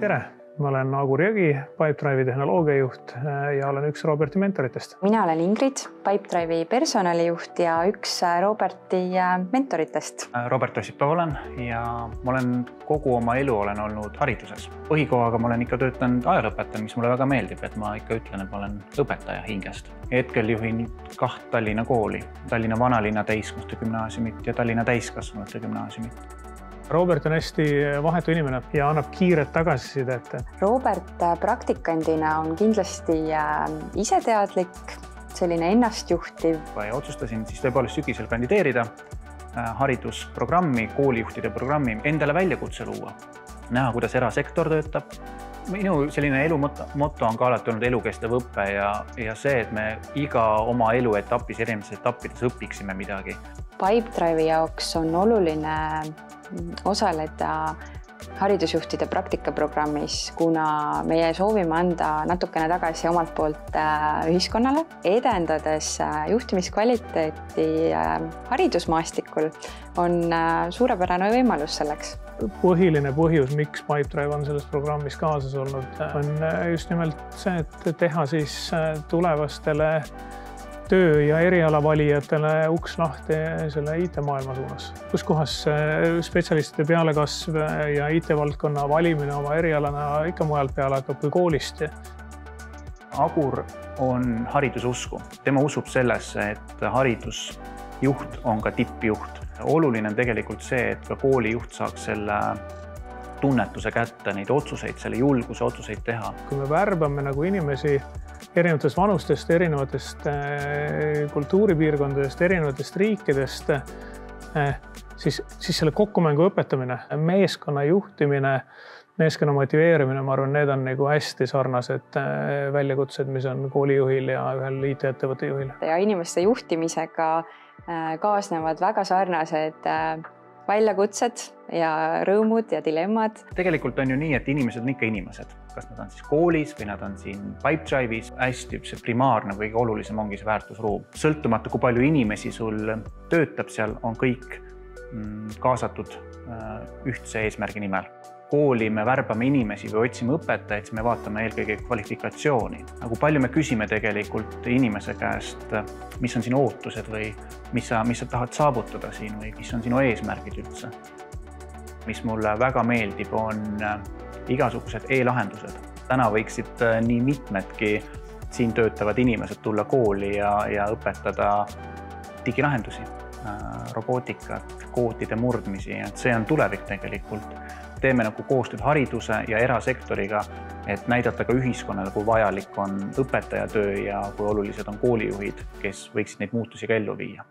tere, ma olen Aagur Jõgi, Pipedrive'i tehnoloogiajuht ja olen üks Roberti mentoritest. mina olen Ingrid, Pipedrive'i personalijuht ja üks Roberti mentoritest. Robert Ossipäev olen ja ma olen kogu oma elu olen olnud hariduses. põhikohaga ma olen ikka töötanud ajalooõpetajana, mis mulle väga meeldib, et ma ikka ütlen, et ma olen õpetaja hingest. hetkel juhin kaht Tallinna kooli, Tallinna vanalinna täiskasvanute gümnaasiumit ja Tallinna täiskasvanute gümnaasiumit Robert on hästi vahetu inimene ja annab kiiret tagasisidet. Robert praktikandina on kindlasti iseteadlik, selline ennastjuhtiv. ja otsustasin siis tõepoolest sügisel kandideerida haridusprogrammi, koolijuhtide programmi, endale väljakutse luua, näha, kuidas erasektor töötab. minu selline elu moto on ka alati olnud elukestev õpe ja, ja see, et me iga oma eluetapis, erinevates etappides õpiksime midagi. Pipedrive'i jaoks on oluline osaleda haridusjuhtide praktikaprogrammis, kuna meie soovime anda natukene tagasi omalt poolt äh, ühiskonnale, edendades äh, juhtimiskvaliteeti äh, haridusmaastikul, on suurepärane võimalus selleks. põhiline põhjus, miks Pipedrive on selles programmis kaasas olnud, on just nimelt see, et teha siis tulevastele töö ja eriala valijatele uks lahti selle IT-maailma suunas, kus kohas spetsialistide pealekasv ja IT-valdkonna valimine oma erialana ikka mujalt peale hakkab kui koolist. Agur on hariduse usku, tema usub sellesse, et haridusjuht on ka tippjuht. oluline on tegelikult see, et ka koolijuht saaks selle tunnetuse kätte, neid otsuseid, selle julguse otsuseid teha. kui me värbame nagu inimesi erinevatest vanustest, erinevatest äh, kultuuripiirkondadest, erinevatest riikidest, äh, siis, siis selle kokkumängu õpetamine, meeskonna juhtimine, meeskonna motiveerimine, ma arvan, need on nagu hästi sarnased äh, väljakutsed, mis on koolijuhil ja ühel IT-ettevõtte juhil. ja inimeste juhtimisega kaasnevad väga sarnased väljakutsed ja rõõmud ja dilemmad. tegelikult on ju nii, et inimesed on ikka inimesed, kas nad on siis koolis või nad on siin Pipedrive'is, hästi see primaarne, kõige olulisem ongi see väärtusruum. sõltumata, kui palju inimesi sul töötab seal, on kõik mm, kaasatud äh, ühtse eesmärgi nimel kooli me värbame inimesi või otsime õpetajaid, siis me vaatame eelkõige kvalifikatsiooni. nagu palju me küsime tegelikult inimese käest, mis on sinu ootused või mis sa, mis sa tahad saavutada siin või mis on sinu eesmärgid üldse. mis mulle väga meeldib, on äh, igasugused e-lahendused. täna võiksid äh, nii mitmedki siin töötavad inimesed tulla kooli ja, ja õpetada digilahendusi, robootikat, koodide murdmisi, et see on tulevik tegelikult. Teeme nagu koostööd hariduse ja erasektoriga, et näidata ka ühiskonnale, kui vajalik on õpetajatöö ja kui olulised on koolijuhid, kes võiksid neid muutusi ka ellu viia